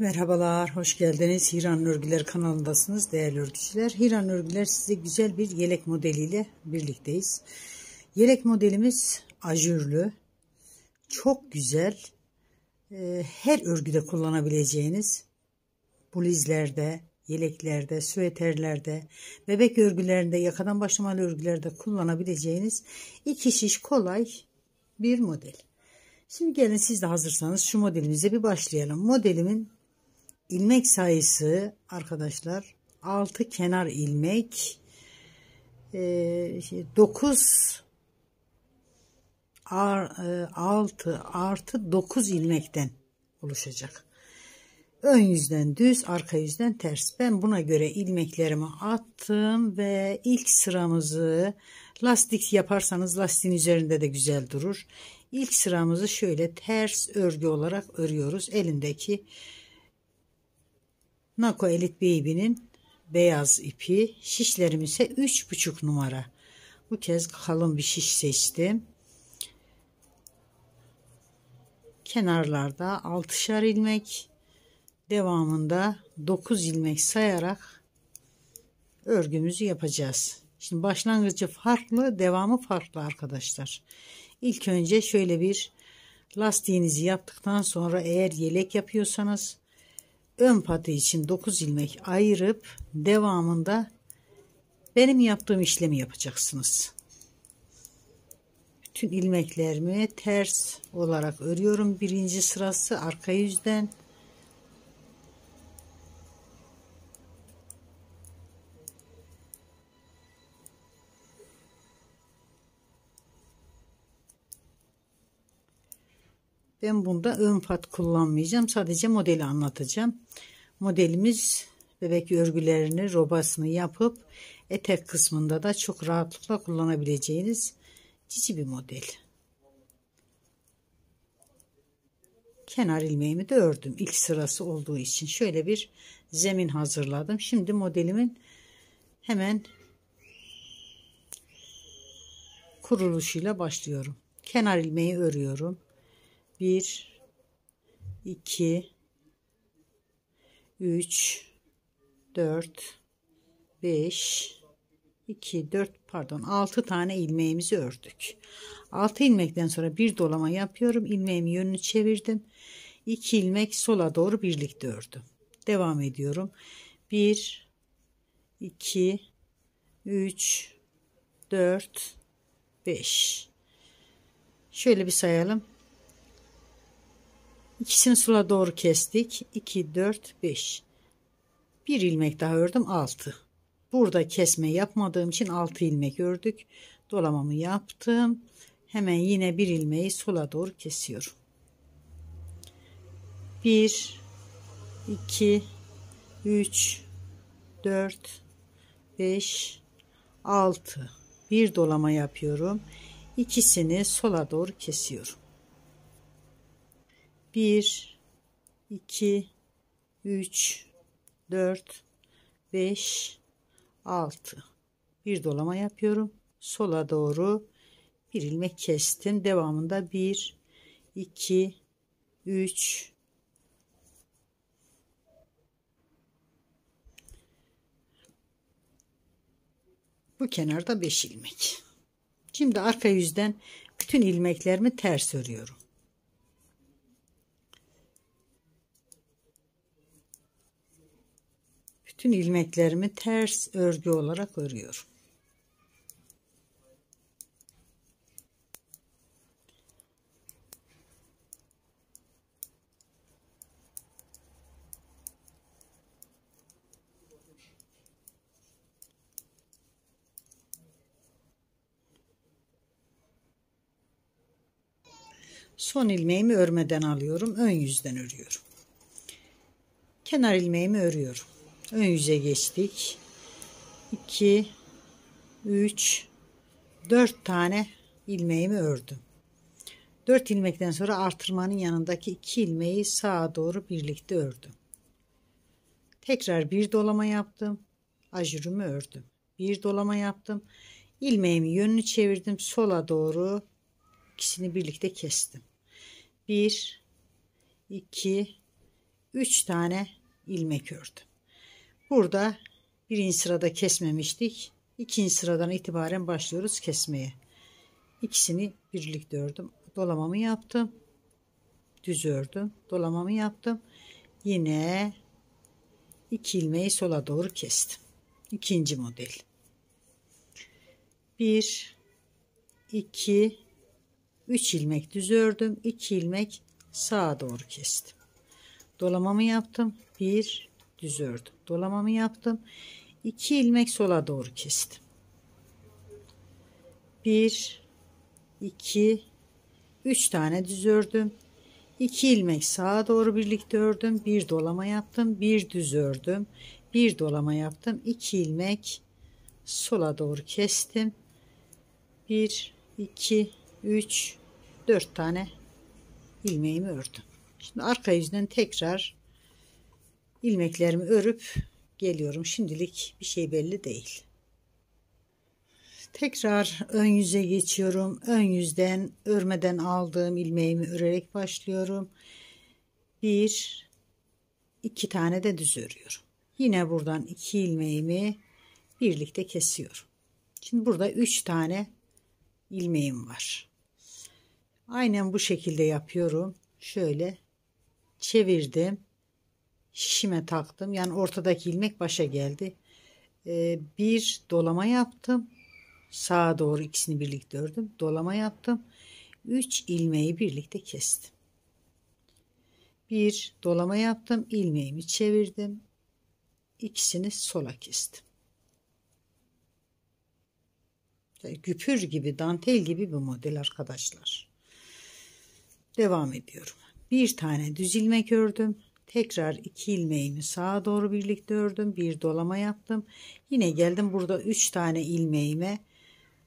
Merhabalar, hoş geldiniz. Hiran Örgüler kanalındasınız değerli örgücüler. Hiran Örgüler size güzel bir yelek modeliyle birlikteyiz. Yelek modelimiz ajürlü. Çok güzel. Ee, her örgüde kullanabileceğiniz blizlerde, yeleklerde, süveterlerde, bebek örgülerinde, yakadan başlamalı örgülerde kullanabileceğiniz iki şiş kolay bir model. Şimdi gelin siz de hazırsanız şu modelimize bir başlayalım. Modelimin ilmek sayısı arkadaşlar 6 kenar ilmek 9 6 artı 9 ilmekten oluşacak. Ön yüzden düz, arka yüzden ters. Ben buna göre ilmeklerimi attım ve ilk sıramızı lastik yaparsanız lastiğin üzerinde de güzel durur. İlk sıramızı şöyle ters örgü olarak örüyoruz. Elindeki Nako Elite Baby'nin beyaz ipi. Şişlerim ise 3,5 numara. Bu kez kalın bir şiş seçtim. Kenarlarda 6'şar ilmek. Devamında 9 ilmek sayarak örgümüzü yapacağız. Şimdi başlangıcı farklı, devamı farklı arkadaşlar. İlk önce şöyle bir lastiğinizi yaptıktan sonra eğer yelek yapıyorsanız ön patı için 9 ilmek ayırıp devamında benim yaptığım işlemi yapacaksınız. Bütün ilmeklerimi ters olarak örüyorum. Birinci sırası arka yüzden Ben bunda ön pat kullanmayacağım. Sadece modeli anlatacağım. Modelimiz bebek örgülerini robasını yapıp etek kısmında da çok rahatlıkla kullanabileceğiniz cici bir model. Kenar ilmeğimi de ördüm. ilk sırası olduğu için şöyle bir zemin hazırladım. Şimdi modelimin hemen kuruluşuyla başlıyorum. Kenar ilmeği örüyorum. 1 2 3 4 5 2 4 pardon 6 tane ilmeğimizi ördük. 6 ilmekten sonra bir dolama yapıyorum. İlmeğimi yönünü çevirdim. 2 ilmek sola doğru birlikte ördüm. Devam ediyorum. 1 2 3 4 5 Şöyle bir sayalım. İkisini sola doğru kestik. 2, 4, 5. Bir ilmek daha ördüm 6. Burada kesme yapmadığım için 6 ilmek ördük. Dolamamı yaptım. Hemen yine bir ilmeği sola doğru kesiyorum. 1 2 3 4 5 6 bir dolama yapıyorum. İkisini sola doğru kesiyorum. 1 2 3 4 5 6 bir dolama yapıyorum. Sola doğru bir ilmek kestim. Devamında 1 2 3 bu kenarda 5 ilmek. Şimdi arka yüzden bütün ilmeklerimi ters örüyorum Bütün ilmeklerimi ters örgü olarak örüyorum. Son ilmeğimi örmeden alıyorum. Ön yüzden örüyorum. Kenar ilmeğimi örüyorum ön yüze geçtik. 2 3 4 tane ilmeğimi ördüm. 4 ilmekten sonra artırmanın yanındaki 2 ilmeği sağa doğru birlikte ördüm. Tekrar bir dolama yaptım. Ajurümü ördüm. Bir dolama yaptım. İlmeğimi yönünü çevirdim. Sola doğru ikisini birlikte kestim. 1 2 3 tane ilmek ördüm. Burada birinci sırada kesmemiştik. İkinci sıradan itibaren başlıyoruz kesmeye. İkisini birlikte ördüm. Dolamamı yaptım. Düz ördüm. Dolamamı yaptım. Yine iki ilmeği sola doğru kestim. İkinci model. 1 2 3 ilmek düz ördüm. 2 ilmek sağa doğru kestim. Dolamamı yaptım. 1 düz ördüm. Dolamamı yaptım. 2 ilmek sola doğru kestim. 1 2 3 tane düz ördüm. 2 ilmek sağa doğru birlikte ördüm. Bir dolama yaptım. Bir düz ördüm. Bir dolama yaptım. 2 ilmek sola doğru kestim. 1 2 3 4 tane ilmeğimi ördüm. Şimdi arka yüzden tekrar ilmeklerimi örüp geliyorum. Şimdilik bir şey belli değil. Tekrar ön yüze geçiyorum. Ön yüzden örmeden aldığım ilmeğimi örerek başlıyorum. Bir, iki tane de düz örüyorum. Yine buradan iki ilmeğimi birlikte kesiyorum. Şimdi burada üç tane ilmeğim var. Aynen bu şekilde yapıyorum. Şöyle çevirdim. Şişime taktım. Yani ortadaki ilmek başa geldi. Ee, bir dolama yaptım. Sağa doğru ikisini birlikte ördüm. Dolama yaptım. 3 ilmeği birlikte kestim. Bir dolama yaptım. ilmeğimi çevirdim. İkisini sola kestim. Güpür gibi, dantel gibi bir model arkadaşlar. Devam ediyorum. Bir tane düz ilmek ördüm. Tekrar iki ilmeğimi sağa doğru birlikte ördüm. Bir dolama yaptım. Yine geldim burada üç tane ilmeğime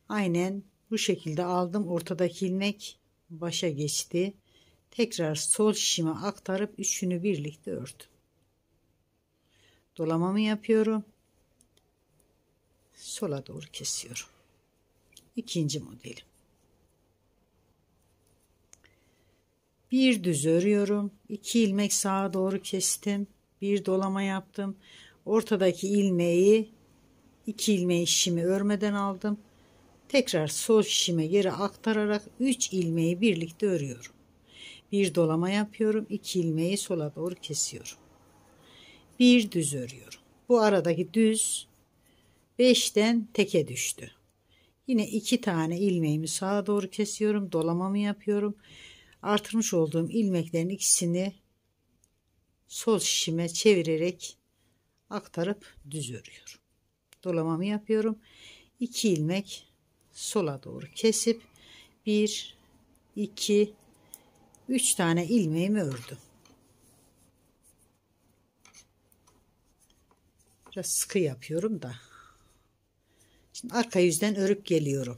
aynen bu şekilde aldım. Ortadaki ilmek başa geçti. Tekrar sol şişime aktarıp üçünü birlikte ördüm. Dolamamı yapıyorum. Sola doğru kesiyorum. İkinci modelim. Bir düz örüyorum. 2 ilmek sağa doğru kestim. Bir dolama yaptım. Ortadaki ilmeği iki ilmeği şişimi örmeden aldım. Tekrar sol şişime geri aktararak 3 ilmeği birlikte örüyorum. Bir dolama yapıyorum. 2 ilmeği sola doğru kesiyorum. Bir düz örüyorum. Bu aradaki düz 5'ten teke düştü. Yine iki tane ilmeğimi sağa doğru kesiyorum. Dolamamı yapıyorum artırmış olduğum ilmeklerin ikisini sol şişime çevirerek aktarıp düz örüyorum. Dolamamı yapıyorum. 2 ilmek sola doğru kesip 1 2 3 tane ilmeğimi ördüm. Biraz sıkı yapıyorum da. Şimdi arka yüzden örüp geliyorum.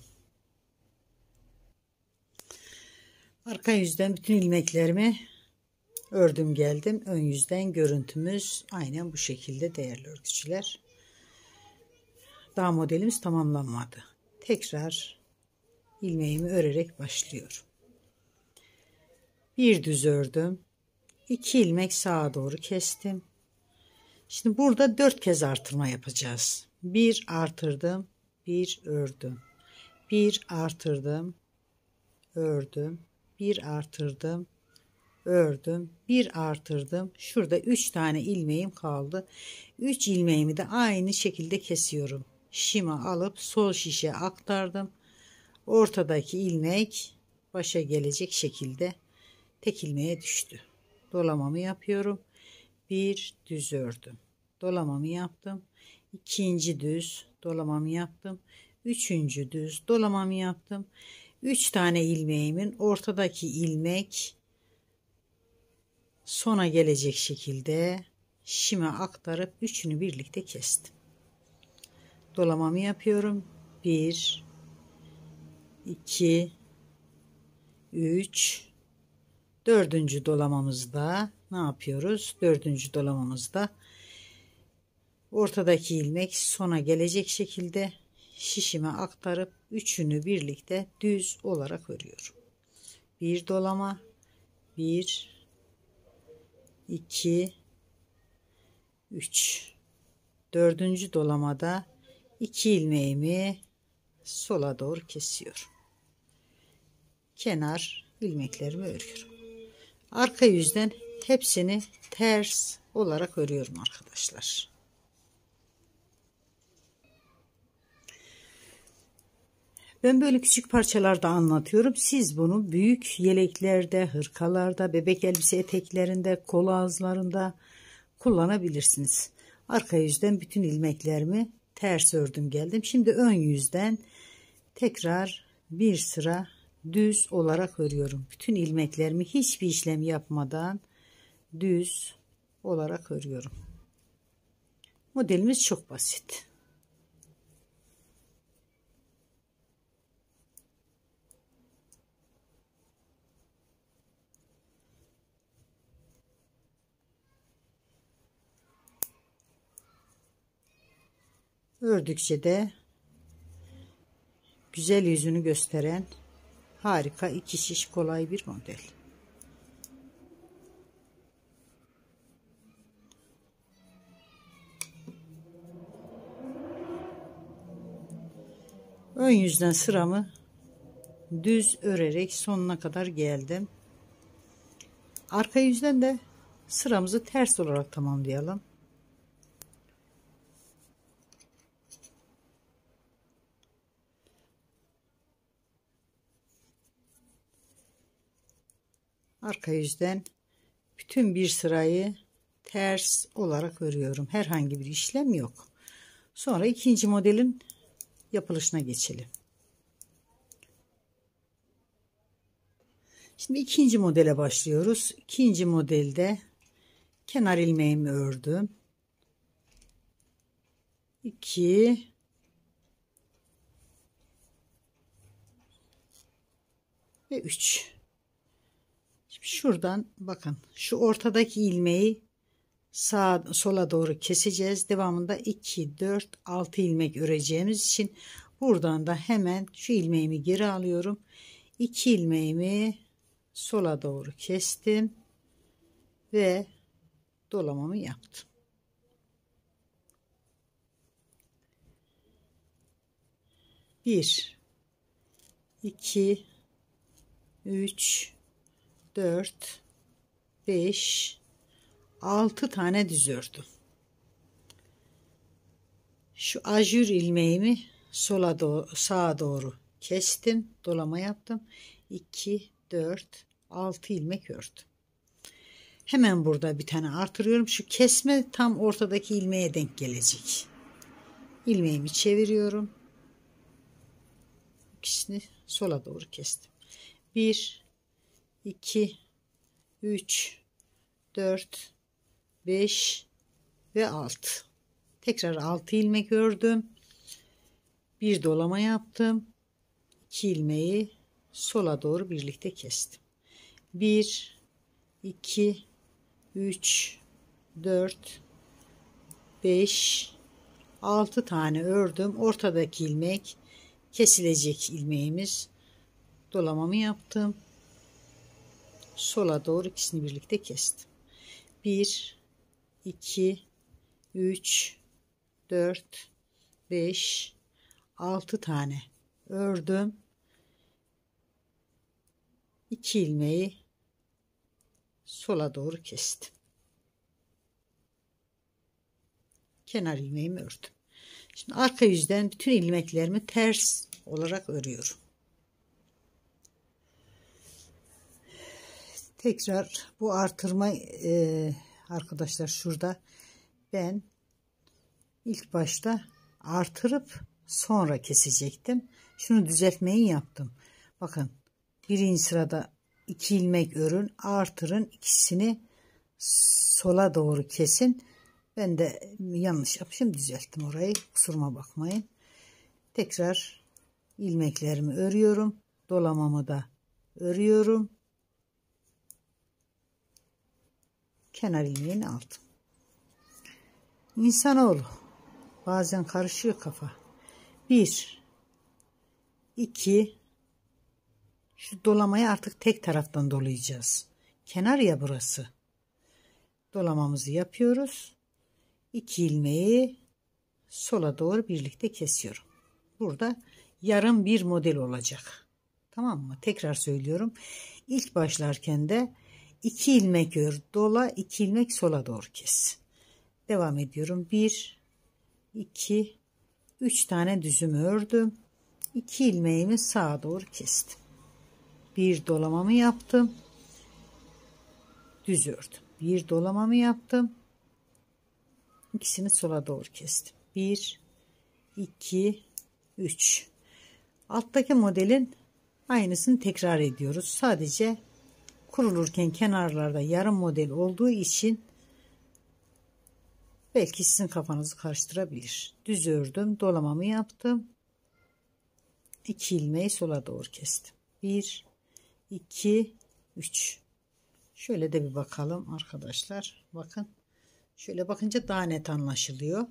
Arka yüzden bütün ilmeklerimi ördüm geldim. Ön yüzden görüntümüz aynen bu şekilde değerli örgücüler. Daha modelimiz tamamlanmadı. Tekrar ilmeğimi örerek başlıyorum. Bir düz ördüm. 2 ilmek sağa doğru kestim. Şimdi burada dört kez artırma yapacağız. Bir artırdım, bir ördüm. Bir artırdım, ördüm, bir artırdım ördüm bir artırdım. Şurada üç tane ilmeğim kaldı. Üç ilmeğimi de aynı şekilde kesiyorum. Şişime alıp sol şişe aktardım. Ortadaki ilmek başa gelecek şekilde tek ilmeğe düştü. Dolamamı yapıyorum. Bir düz ördüm. Dolamamı yaptım. İkinci düz dolamamı yaptım. Üçüncü düz dolamamı yaptım 3 tane ilmeğimin ortadaki ilmek sona gelecek şekilde şime aktarıp üçünü birlikte kestim. Dolamamı yapıyorum. 1 2 3 dördüncü dolamamızda ne yapıyoruz? Dördüncü dolamamızda ortadaki ilmek sona gelecek şekilde şişime aktarıp üçünü birlikte düz olarak örüyorum. Bir dolama, bir, 2 3 dördüncü dolamada 2 ilmeğimi sola doğru kesiyorum. Kenar ilmeklerimi örüyorum. Arka yüzden hepsini ters olarak örüyorum arkadaşlar. Ben böyle küçük parçalarda anlatıyorum. Siz bunu büyük yeleklerde, hırkalarda, bebek elbise eteklerinde, kol ağızlarında kullanabilirsiniz. Arka yüzden bütün ilmeklerimi ters ördüm geldim. Şimdi ön yüzden tekrar bir sıra düz olarak örüyorum. Bütün ilmeklerimi hiçbir işlem yapmadan düz olarak örüyorum. Modelimiz çok basit. Ördükçe de güzel yüzünü gösteren harika iki şiş kolay bir model. Ön yüzden sıramı düz örerek sonuna kadar geldim. Arka yüzden de sıramızı ters olarak tamamlayalım. Arka yüzden bütün bir sırayı ters olarak örüyorum. Herhangi bir işlem yok. Sonra ikinci modelin yapılışına geçelim. Şimdi ikinci modele başlıyoruz. İkinci modelde kenar ilmeğimi ördüm. 2 ve 3 şuradan bakın şu ortadaki ilmeği sağa sola doğru keseceğiz. Devamında 2 4 6 ilmek öreceğimiz için buradan da hemen şu ilmeğimi geri alıyorum. 2 ilmeğimi sola doğru kestim ve dolamamı yaptım. Bir, iki, üç, 4 5 6 tane düz ördüm. Şu ajur ilmeğimi sola doğru, sağa doğru kestim. Dolama yaptım. 2 4 6 ilmek ördüm. Hemen burada bir tane artırıyorum. Şu kesme tam ortadaki ilmeğe denk gelecek. İlmeğimi çeviriyorum. İkisini sola doğru kestim. 1 2 3 4 5 ve 6 tekrar 6 ilmek ördüm. Bir dolama yaptım. 2 ilmeği sola doğru birlikte kestim. 1 2 3 4 5 6 tane ördüm. Ortadaki ilmek kesilecek ilmeğimiz. Dolamamı yaptım sola doğru ikisini birlikte kestim. 1 2 3 4 5 6 tane ördüm. 2 ilmeği sola doğru kestim. Kenar ilmeğimi ördüm. Şimdi arka yüzden bütün ilmeklerimi ters olarak örüyorum. Tekrar bu artırma e, arkadaşlar şurada ben ilk başta artırıp sonra kesecektim. Şunu düzeltmeyi yaptım. Bakın birinci sırada iki ilmek örün artırın ikisini sola doğru kesin. Ben de yanlış yapmışım düzelttim orayı kusuruma bakmayın. Tekrar ilmeklerimi örüyorum. Dolamamı da örüyorum. Kenar ilmeğini aldım. İnsanoğlu bazen karışıyor kafa. Bir, iki, şu dolamayı artık tek taraftan dolayacağız. Kenar ya burası. dolamamızı yapıyoruz. 2 ilmeği sola doğru birlikte kesiyorum. Burada yarım bir model olacak. Tamam mı? Tekrar söylüyorum. İlk başlarken de 2 ilmek ör, dola 2 ilmek sola doğru kes. Devam ediyorum. 1 2 3 tane düzümü ördüm. 2 ilmeğimi sağa doğru kestim. Bir dolamamı yaptım. Düz ördüm. Bir dolamamı yaptım. İkisini sola doğru kestim. 1 2 3 Alttaki modelin aynısını tekrar ediyoruz. Sadece kurulurken kenarlarda yarım model olduğu için belki sizin kafanızı karıştırabilir. Düz ördüm, dolamamı yaptım. 2 ilmeği sola doğru kestim. 1 2 3 Şöyle de bir bakalım arkadaşlar. Bakın. Şöyle bakınca daha net anlaşılıyor.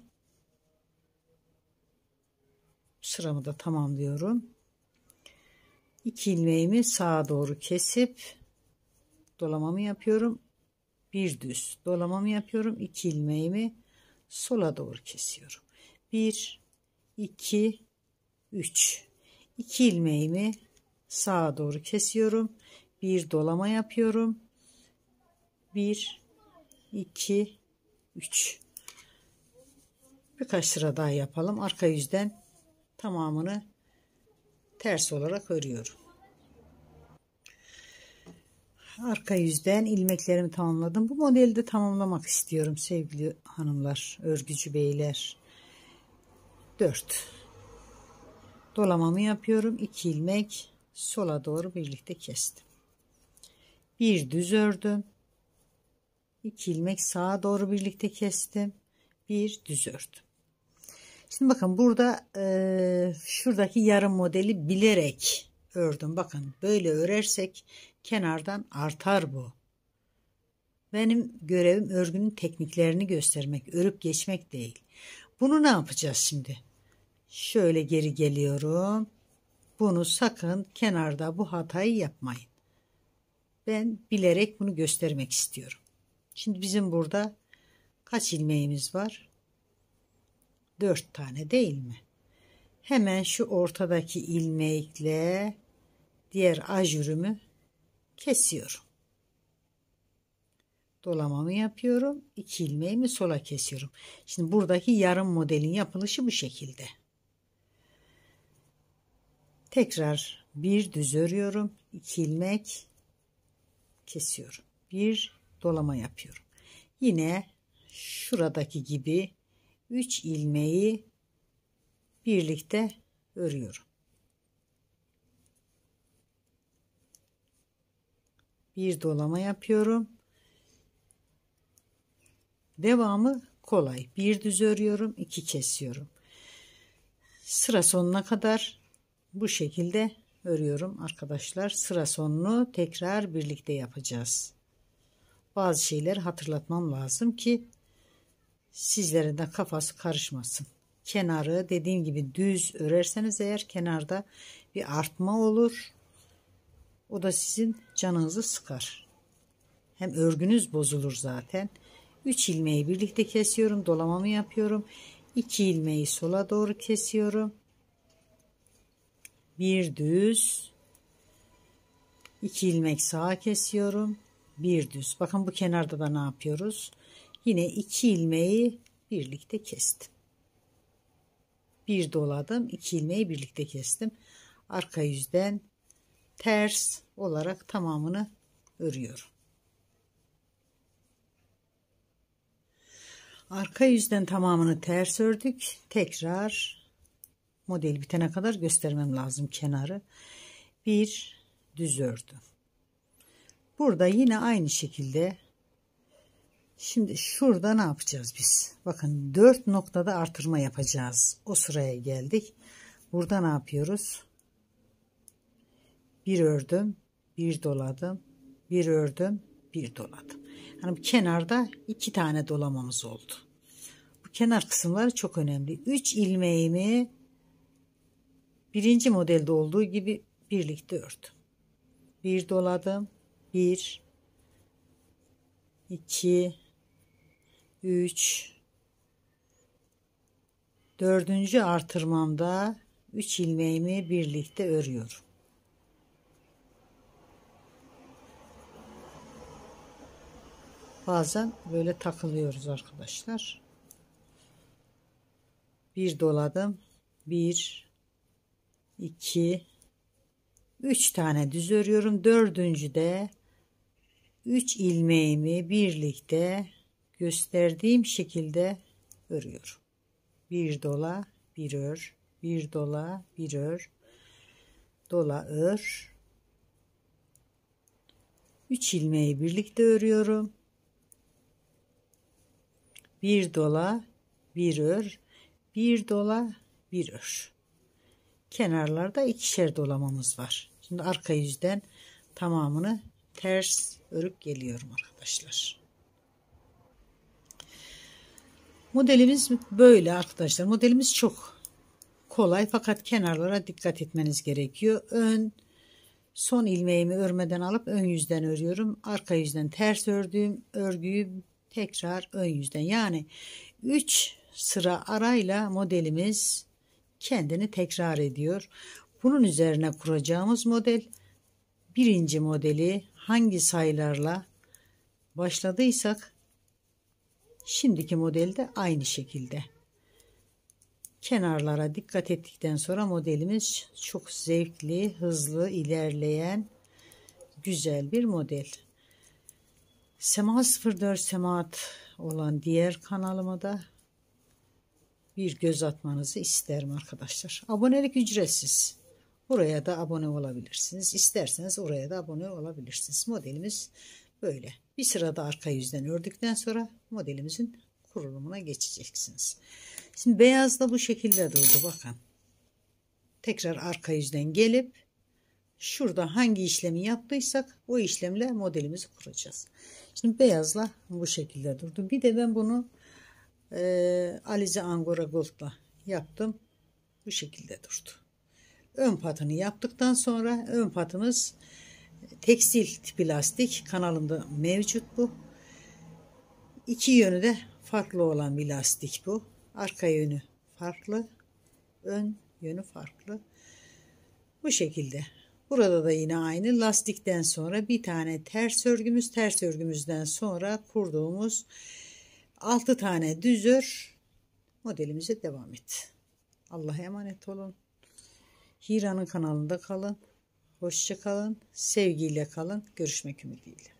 Sıramı da tamamlıyorum. 2 ilmeğimi sağa doğru kesip dolamamı yapıyorum. Bir düz dolamamı yapıyorum. 2 ilmeğimi sola doğru kesiyorum. 1 2 3 2 ilmeğimi sağa doğru kesiyorum. Bir dolama yapıyorum. 1 2 3 birkaç sıra daha yapalım. Arka yüzden tamamını ters olarak örüyorum. Arka yüzden ilmeklerimi tamamladım. Bu modeli de tamamlamak istiyorum sevgili hanımlar, örgücü beyler. 4 dolamamı yapıyorum. 2 ilmek sola doğru birlikte kestim. Bir düz ördüm. 2 ilmek sağa doğru birlikte kestim. Bir düz ördüm. Şimdi bakın burada e, şuradaki yarım modeli bilerek ördüm. Bakın böyle örersek kenardan artar bu. Benim görevim örgünün tekniklerini göstermek, örüp geçmek değil. Bunu ne yapacağız şimdi? Şöyle geri geliyorum. Bunu sakın kenarda bu hatayı yapmayın. Ben bilerek bunu göstermek istiyorum. Şimdi bizim burada kaç ilmeğimiz var? 4 tane değil mi? Hemen şu ortadaki ilmekle diğer ajürümü kesiyorum. Dolamamı yapıyorum. 2 ilmeğimi sola kesiyorum. Şimdi buradaki yarım modelin yapılışı bu şekilde. Tekrar bir düz örüyorum. 2 ilmek kesiyorum. Bir dolama yapıyorum. Yine şuradaki gibi 3 ilmeği birlikte örüyorum. Bir dolama yapıyorum. Devamı kolay. Bir düz örüyorum, iki kesiyorum. Sıra sonuna kadar bu şekilde örüyorum arkadaşlar. Sıra sonunu tekrar birlikte yapacağız. Bazı şeyleri hatırlatmam lazım ki sizlerin de kafası karışmasın. Kenarı dediğim gibi düz örerseniz eğer kenarda bir artma olur. O da sizin canınızı sıkar. Hem örgünüz bozulur zaten. 3 ilmeği birlikte kesiyorum. Dolamamı yapıyorum. 2 ilmeği sola doğru kesiyorum. Bir düz. 2 ilmek sağa kesiyorum. Bir düz. Bakın bu kenarda da ne yapıyoruz? Yine iki ilmeği birlikte kestim. Bir doladım. iki ilmeği birlikte kestim. Arka yüzden ters olarak tamamını örüyorum. Arka yüzden tamamını ters ördük. Tekrar model bitene kadar göstermem lazım kenarı. Bir düz ördüm. Burada yine aynı şekilde Şimdi şurada ne yapacağız biz? Bakın 4 noktada artırma yapacağız. O sıraya geldik. Burada ne yapıyoruz? Bir ördüm, bir doladım, bir ördüm, bir doladım. Yani kenarda iki tane dolamamız oldu. Bu kenar kısımları çok önemli. 3 ilmeğimi birinci modelde olduğu gibi birlikte ördüm. Bir doladım, bir, iki, 3 dördüncü artırmamda 3 ilmeğimi birlikte örüyorum. Bazen böyle takılıyoruz arkadaşlar. Bir doladım. Bir, iki, üç tane düz örüyorum. Dördüncü de üç ilmeğimi birlikte gösterdiğim şekilde örüyorum. Bir dola, bir ör, bir dola, bir ör, dola, ör. Üç ilmeği birlikte örüyorum. Bir dola, bir ör, bir dola, bir ör. Kenarlarda ikişer dolamamız var. Şimdi arka yüzden tamamını ters örüp geliyorum arkadaşlar. Modelimiz böyle arkadaşlar. Modelimiz çok kolay fakat kenarlara dikkat etmeniz gerekiyor. Ön son ilmeğimi örmeden alıp ön yüzden örüyorum. Arka yüzden ters ördüğüm örgüyü tekrar ön yüzden yani 3 sıra arayla modelimiz kendini tekrar ediyor. Bunun üzerine kuracağımız model birinci modeli hangi sayılarla başladıysak şimdiki modelde aynı şekilde. Kenarlara dikkat ettikten sonra modelimiz çok zevkli, hızlı ilerleyen güzel bir model. Sema 04 Semaat olan diğer kanalıma da bir göz atmanızı isterim arkadaşlar. Abonelik ücretsiz. Buraya da abone olabilirsiniz. İsterseniz oraya da abone olabilirsiniz. Modelimiz böyle. Bir sırada arka yüzden ördükten sonra modelimizin kurulumuna geçeceksiniz. Şimdi beyaz da bu şekilde durdu bakın. Tekrar arka yüzden gelip şurada hangi işlemi yaptıysak o işlemle modelimizi kuracağız. Şimdi beyazla bu şekilde durdu. Bir de ben bunu e, Alize Angora Gold'la yaptım. Bu şekilde durdu. Ön patını yaptıktan sonra ön patımız tekstil tipi lastik kanalında mevcut bu. İki yönü de farklı olan bir lastik bu. Arka yönü farklı. Ön yönü farklı. Bu şekilde. Burada da yine aynı lastikten sonra bir tane ters örgümüz ters örgümüzden sonra kurduğumuz 6 tane düz ör modelimize devam et. Allah'a emanet olun. Hira'nın kanalında kalın. Hoşça kalın. Sevgiyle kalın. Görüşmek ümidiyle.